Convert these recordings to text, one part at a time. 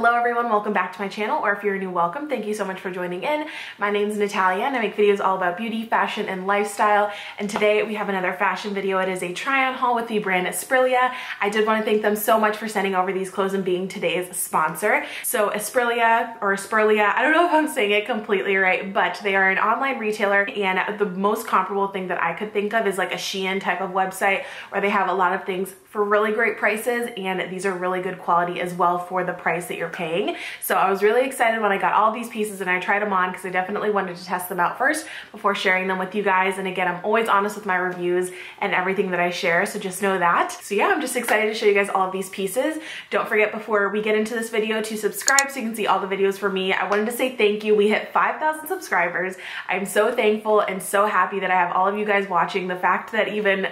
Hello everyone, welcome back to my channel, or if you're new, welcome. Thank you so much for joining in. My name is Natalia and I make videos all about beauty, fashion, and lifestyle. And today we have another fashion video. It is a try-on haul with the brand Esprlia. I did want to thank them so much for sending over these clothes and being today's sponsor. So Esprlia, or Esprlia, I don't know if I'm saying it completely right, but they are an online retailer and the most comparable thing that I could think of is like a Shein type of website where they have a lot of things for really great prices and these are really good quality as well for the price that you're paying. So I was really excited when I got all these pieces and I tried them on because I definitely wanted to test them out first before sharing them with you guys. And again, I'm always honest with my reviews and everything that I share, so just know that. So yeah, I'm just excited to show you guys all of these pieces. Don't forget before we get into this video to subscribe so you can see all the videos for me. I wanted to say thank you. We hit 5,000 subscribers. I'm so thankful and so happy that I have all of you guys watching. The fact that even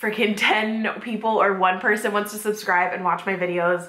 freaking 10 people or one person wants to subscribe and watch my videos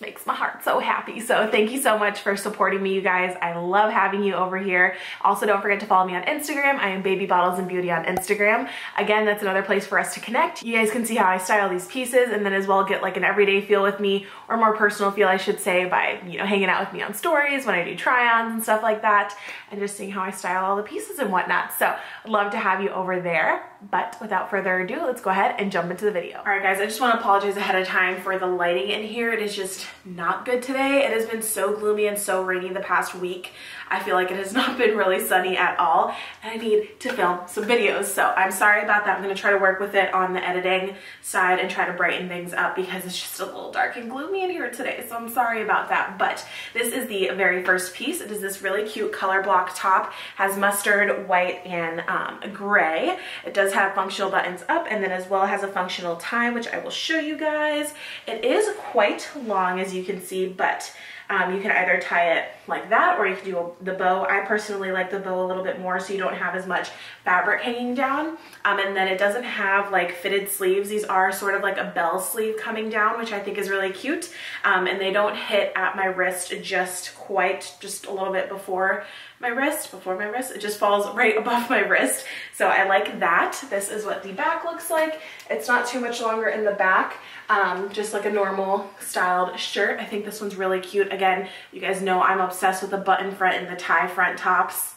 makes my heart so happy. So thank you so much for supporting me, you guys. I love having you over here. Also, don't forget to follow me on Instagram. I am Baby Bottles and Beauty on Instagram. Again, that's another place for us to connect. You guys can see how I style these pieces and then as well get like an everyday feel with me or more personal feel, I should say, by, you know, hanging out with me on stories when I do try-ons and stuff like that and just seeing how I style all the pieces and whatnot. So I'd love to have you over there. But without further ado, let's go ahead and jump into the video. All right, guys, I just want to apologize ahead of time for the lighting in here. It is just not good today. It has been so gloomy and so rainy the past week. I feel like it has not been really sunny at all and I need to film some videos. So I'm sorry about that. I'm gonna try to work with it on the editing side and try to brighten things up because it's just a little dark and gloomy in here today. So I'm sorry about that. But this is the very first piece. It is this really cute color block top, has mustard, white, and um, gray. It does have functional buttons up and then as well has a functional tie, which I will show you guys. It is quite long as you can see, but um, you can either tie it like that or you can do the bow. I personally like the bow a little bit more so you don't have as much fabric hanging down. Um, and then it doesn't have like fitted sleeves. These are sort of like a bell sleeve coming down, which I think is really cute. Um, and they don't hit at my wrist just quite, just a little bit before my wrist, before my wrist. It just falls right above my wrist. So I like that. This is what the back looks like. It's not too much longer in the back, um, just like a normal styled shirt. I think this one's really cute. Again, you guys know I'm obsessed with the button front and the tie front tops.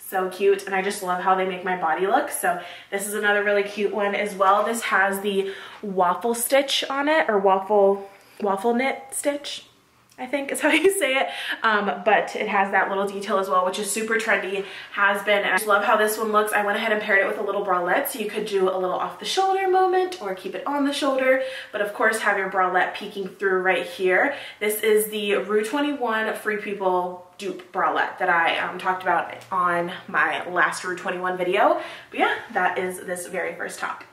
So cute and I just love how they make my body look. So this is another really cute one as well. This has the waffle stitch on it or waffle waffle knit stitch I think is how you say it. Um, but it has that little detail as well, which is super trendy, has been. And I just love how this one looks. I went ahead and paired it with a little bralette, so you could do a little off the shoulder moment or keep it on the shoulder. But of course, have your bralette peeking through right here. This is the Rue 21 Free People dupe bralette that I um, talked about on my last Rue 21 video. But yeah, that is this very first top.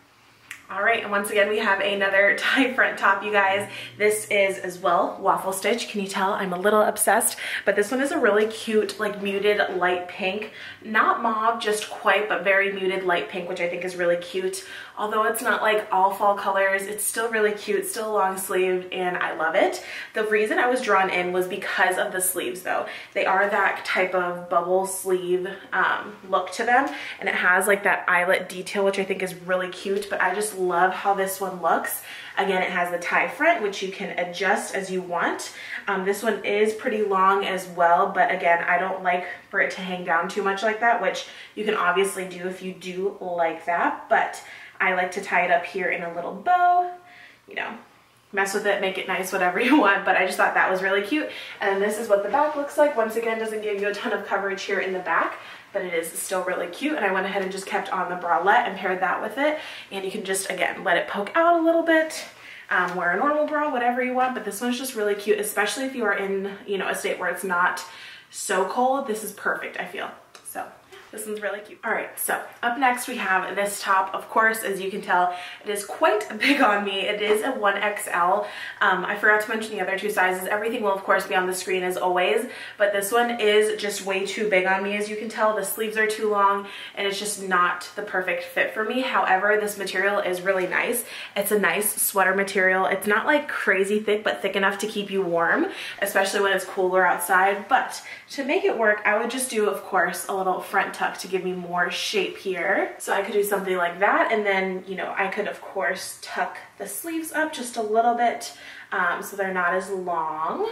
All right, and once again, we have another tie front top, you guys. This is as well waffle stitch. Can you tell I'm a little obsessed? But this one is a really cute, like muted light pink. Not mauve, just quite, but very muted light pink, which I think is really cute. Although it's not like all fall colors, it's still really cute, still long sleeved, and I love it. The reason I was drawn in was because of the sleeves though. They are that type of bubble sleeve um, look to them, and it has like that eyelet detail, which I think is really cute, but I just love how this one looks. Again, it has the tie front, which you can adjust as you want. Um, this one is pretty long as well, but again, I don't like for it to hang down too much like that, which you can obviously do if you do like that, but I like to tie it up here in a little bow, you know, mess with it, make it nice, whatever you want, but I just thought that was really cute. And this is what the back looks like. Once again, doesn't give you a ton of coverage here in the back, but it is still really cute. And I went ahead and just kept on the bralette and paired that with it. And you can just, again, let it poke out a little bit, um, wear a normal bra, whatever you want, but this one's just really cute, especially if you are in, you know, a state where it's not so cold. This is perfect, I feel. This one's really cute. All right, so up next we have this top. Of course, as you can tell, it is quite big on me. It is a 1XL. Um, I forgot to mention the other two sizes. Everything will, of course, be on the screen as always, but this one is just way too big on me, as you can tell. The sleeves are too long, and it's just not the perfect fit for me. However, this material is really nice. It's a nice sweater material. It's not like crazy thick, but thick enough to keep you warm, especially when it's cooler outside. But to make it work, I would just do, of course, a little front tuck tuck to give me more shape here. So I could do something like that. And then, you know, I could of course tuck the sleeves up just a little bit um, so they're not as long.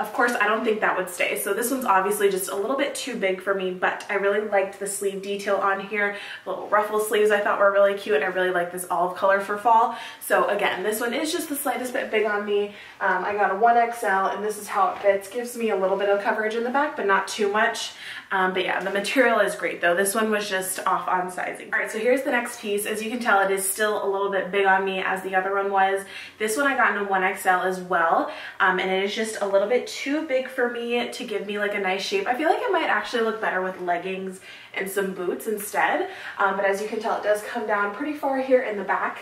Of course, I don't think that would stay. So this one's obviously just a little bit too big for me, but I really liked the sleeve detail on here. Little ruffle sleeves I thought were really cute and I really like this olive color for fall. So again, this one is just the slightest bit big on me. Um, I got a 1XL and this is how it fits. Gives me a little bit of coverage in the back, but not too much. Um, but yeah, the material is great though. This one was just off on sizing. All right, so here's the next piece. As you can tell, it is still a little bit big on me as the other one was. This one I got in a 1XL as well. Um, and it is just a little bit too big for me to give me like a nice shape. I feel like it might actually look better with leggings and some boots instead. Um, but as you can tell, it does come down pretty far here in the back.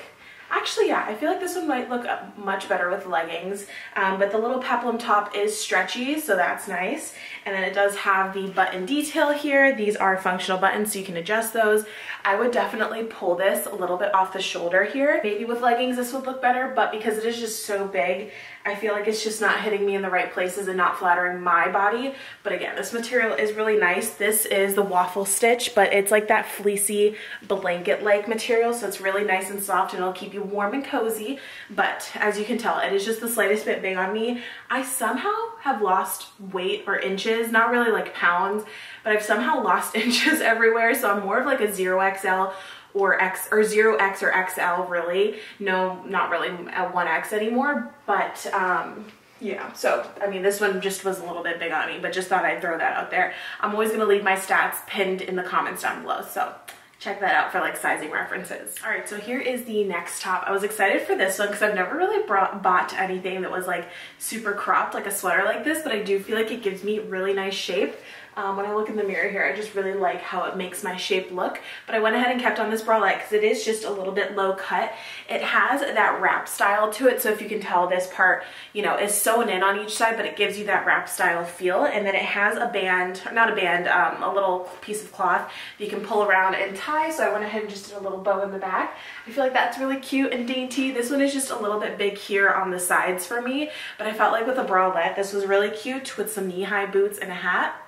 Actually, yeah, I feel like this one might look much better with leggings, um, but the little peplum top is stretchy, so that's nice. And then it does have the button detail here. These are functional buttons, so you can adjust those. I would definitely pull this a little bit off the shoulder here. Maybe with leggings this would look better, but because it is just so big, I feel like it's just not hitting me in the right places and not flattering my body. But again, this material is really nice. This is the waffle stitch, but it's like that fleecy blanket-like material. So it's really nice and soft and it'll keep you warm and cozy. But as you can tell, it is just the slightest bit big on me. I somehow have lost weight or inches, not really like pounds, but I've somehow lost inches everywhere. So I'm more of like a 0XL or X or 0X or XL really. No, not really a 1X anymore, but um, yeah, so I mean, this one just was a little bit big on me, but just thought I'd throw that out there. I'm always gonna leave my stats pinned in the comments down below, so check that out for like sizing references. All right, so here is the next top. I was excited for this one because I've never really brought, bought anything that was like super cropped, like a sweater like this, but I do feel like it gives me really nice shape. Um, when I look in the mirror here, I just really like how it makes my shape look. But I went ahead and kept on this bralette because it is just a little bit low cut. It has that wrap style to it. So if you can tell this part, you know, is sewn in on each side, but it gives you that wrap style feel. And then it has a band, not a band, um, a little piece of cloth that you can pull around and tie. So I went ahead and just did a little bow in the back. I feel like that's really cute and dainty. This one is just a little bit big here on the sides for me, but I felt like with a bralette, this was really cute with some knee-high boots and a hat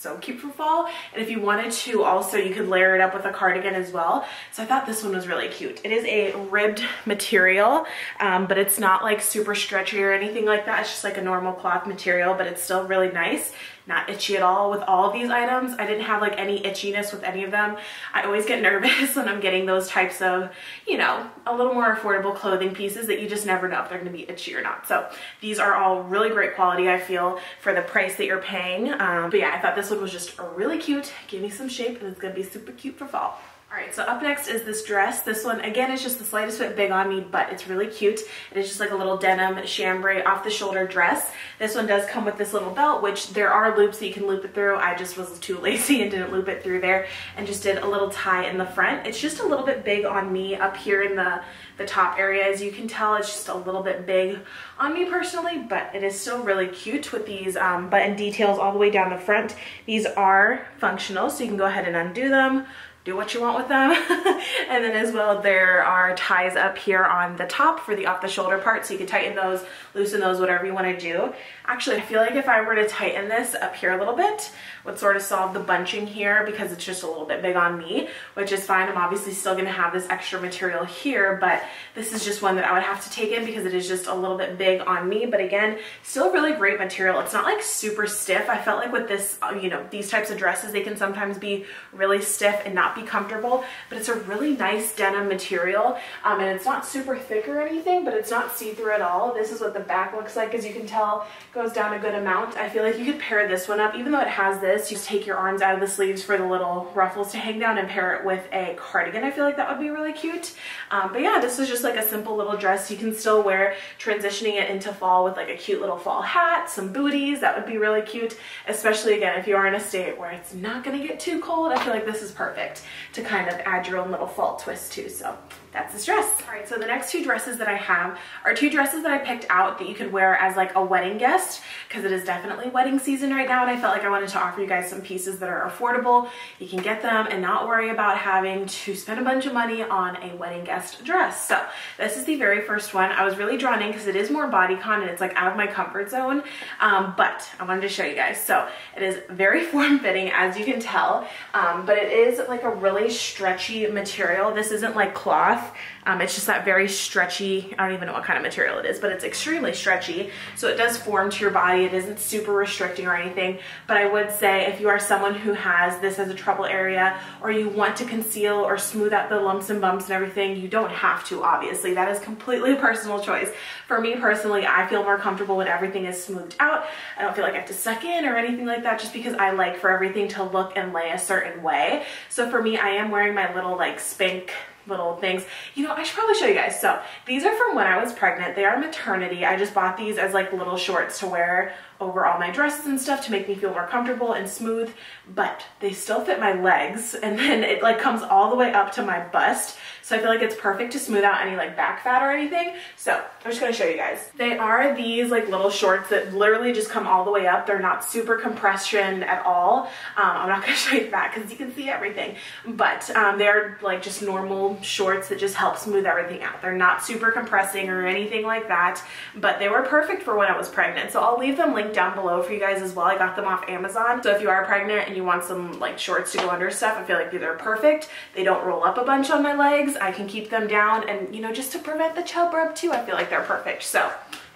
so cute for fall. And if you wanted to also, you could layer it up with a cardigan as well. So I thought this one was really cute. It is a ribbed material, um, but it's not like super stretchy or anything like that. It's just like a normal cloth material, but it's still really nice not itchy at all with all these items. I didn't have like any itchiness with any of them. I always get nervous when I'm getting those types of, you know, a little more affordable clothing pieces that you just never know if they're gonna be itchy or not. So these are all really great quality, I feel, for the price that you're paying. Um, but yeah, I thought this one was just really cute, give me some shape, and it's gonna be super cute for fall. All right, so up next is this dress. This one, again, is just the slightest bit big on me, but it's really cute. It is just like a little denim chambray off the shoulder dress. This one does come with this little belt, which there are loops that you can loop it through. I just was too lazy and didn't loop it through there and just did a little tie in the front. It's just a little bit big on me up here in the, the top area. As you can tell, it's just a little bit big on me personally, but it is still really cute with these um, button details all the way down the front. These are functional, so you can go ahead and undo them do what you want with them. and then as well, there are ties up here on the top for the off the shoulder part. So you can tighten those, loosen those, whatever you wanna do. Actually, I feel like if I were to tighten this up here a little bit, would sort of solve the bunching here because it's just a little bit big on me, which is fine. I'm obviously still gonna have this extra material here, but this is just one that I would have to take in because it is just a little bit big on me. But again, still really great material. It's not like super stiff. I felt like with this, uh, you know, these types of dresses, they can sometimes be really stiff and not be comfortable, but it's a really nice denim material. Um, and it's not super thick or anything, but it's not see-through at all. This is what the back looks like. As you can tell, goes down a good amount. I feel like you could pair this one up, even though it has this, you take your arms out of the sleeves for the little ruffles to hang down and pair it with a cardigan. I feel like that would be really cute. Um, but yeah, this is just like a simple little dress. You can still wear, transitioning it into fall with like a cute little fall hat, some booties. That would be really cute, especially again, if you are in a state where it's not gonna get too cold. I feel like this is perfect to kind of add your own little fall twist too. So that's this dress. All right, so the next two dresses that I have are two dresses that I picked out that you could wear as like a wedding guest because it is definitely wedding season right now and I felt like I wanted to offer you guys some pieces that are affordable. You can get them and not worry about having to spend a bunch of money on a wedding guest dress. So this is the very first one. I was really drawn in because it is more bodycon and it's like out of my comfort zone, um, but I wanted to show you guys. So it is very form-fitting as you can tell, um, but it is like a really stretchy material. This isn't like cloth Um, it's just that very stretchy, I don't even know what kind of material it is, but it's extremely stretchy. So it does form to your body. It isn't super restricting or anything. But I would say if you are someone who has this as a trouble area or you want to conceal or smooth out the lumps and bumps and everything, you don't have to, obviously. That is completely a personal choice. For me personally, I feel more comfortable when everything is smoothed out. I don't feel like I have to suck in or anything like that just because I like for everything to look and lay a certain way. So for me, I am wearing my little like spank little things. You know, I should probably show you guys. So these are from when I was pregnant. They are maternity. I just bought these as like little shorts to wear over all my dresses and stuff to make me feel more comfortable and smooth, but they still fit my legs. And then it like comes all the way up to my bust. So I feel like it's perfect to smooth out any like back fat or anything. So I'm just gonna show you guys. They are these like little shorts that literally just come all the way up. They're not super compression at all. Um, I'm not gonna show you that because you can see everything. But um, they're like just normal shorts that just help smooth everything out. They're not super compressing or anything like that, but they were perfect for when I was pregnant. So I'll leave them linked down below for you guys as well. I got them off Amazon. So if you are pregnant and you want some like shorts to go under stuff, I feel like these are perfect. They don't roll up a bunch on my legs. I can keep them down and you know, just to prevent the chub too, I feel like they're perfect. So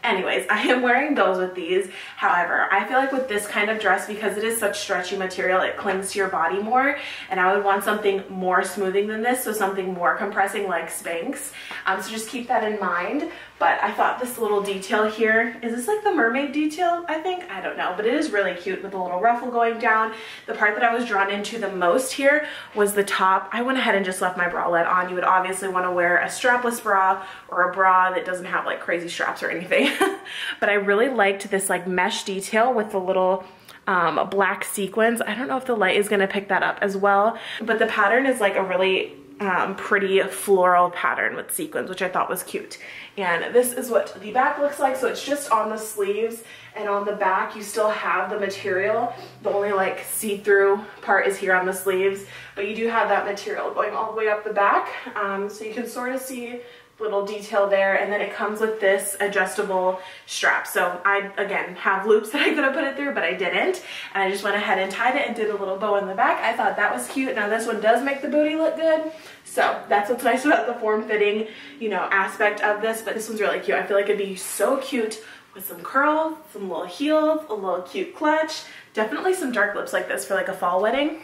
Anyways, I am wearing those with these. However, I feel like with this kind of dress, because it is such stretchy material, it clings to your body more. And I would want something more smoothing than this, so something more compressing like Spanx. Um, so just keep that in mind. But I thought this little detail here, is this like the mermaid detail, I think? I don't know, but it is really cute with a little ruffle going down. The part that I was drawn into the most here was the top. I went ahead and just left my bralette on. You would obviously want to wear a strapless bra or a bra that doesn't have like crazy straps or anything. but I really liked this like mesh detail with the little um, black sequins. I don't know if the light is gonna pick that up as well, but the pattern is like a really um, pretty floral pattern with sequins, which I thought was cute. And this is what the back looks like. So it's just on the sleeves and on the back you still have the material. The only like see-through part is here on the sleeves, but you do have that material going all the way up the back. Um, so you can sort of see little detail there and then it comes with this adjustable strap. So I again have loops that I could have put it through but I didn't and I just went ahead and tied it and did a little bow in the back. I thought that was cute. Now this one does make the booty look good so that's what's nice about the form-fitting you know aspect of this but this one's really cute. I feel like it'd be so cute with some curls some little heels a little cute clutch definitely some dark lips like this for like a fall wedding.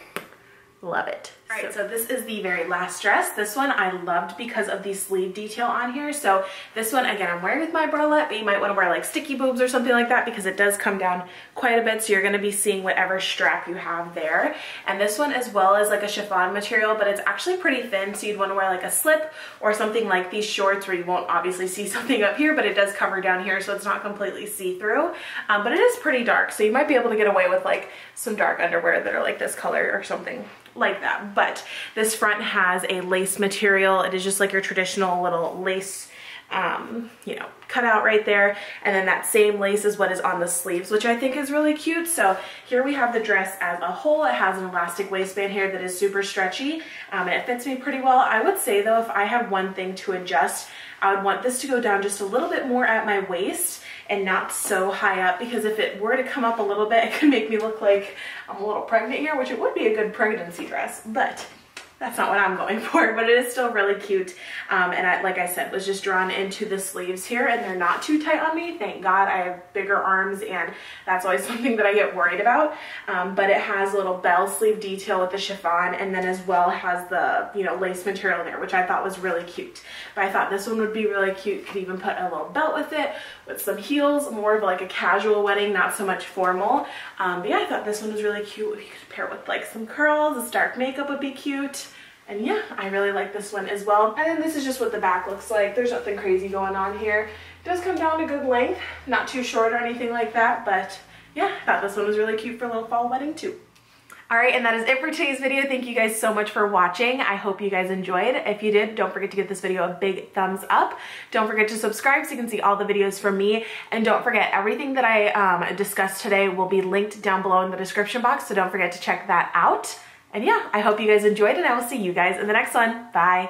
Love it all right, so this is the very last dress. This one I loved because of the sleeve detail on here. So this one, again, I'm wearing with my bralette, but you might want to wear like sticky boobs or something like that because it does come down quite a bit. So you're going to be seeing whatever strap you have there. And this one as well is like a chiffon material, but it's actually pretty thin. So you'd want to wear like a slip or something like these shorts where you won't obviously see something up here, but it does cover down here. So it's not completely see-through, um, but it is pretty dark. So you might be able to get away with like some dark underwear that are like this color or something like that. But this front has a lace material. It is just like your traditional little lace um, you know, cut out right there. And then that same lace is what is on the sleeves, which I think is really cute. So here we have the dress as a whole. It has an elastic waistband here that is super stretchy um, and it fits me pretty well. I would say though, if I have one thing to adjust, I would want this to go down just a little bit more at my waist and not so high up because if it were to come up a little bit, it could make me look like I'm a little pregnant here, which it would be a good pregnancy dress, but that's not what I'm going for, but it is still really cute. Um, and I, like I said, was just drawn into the sleeves here and they're not too tight on me. Thank God I have bigger arms and that's always something that I get worried about. Um, but it has a little bell sleeve detail with the chiffon and then as well has the, you know, lace material there, which I thought was really cute. But I thought this one would be really cute. Could even put a little belt with it, with some heels, more of like a casual wedding, not so much formal. Um, but yeah, I thought this one was really cute. Pair with like some curls, this dark makeup would be cute. And yeah, I really like this one as well. And then this is just what the back looks like. There's nothing crazy going on here. It does come down a good length, not too short or anything like that, but yeah, I thought this one was really cute for a little fall wedding too. All right, and that is it for today's video. Thank you guys so much for watching. I hope you guys enjoyed. If you did, don't forget to give this video a big thumbs up. Don't forget to subscribe so you can see all the videos from me. And don't forget, everything that I um, discussed today will be linked down below in the description box, so don't forget to check that out. And yeah, I hope you guys enjoyed and I will see you guys in the next one. Bye.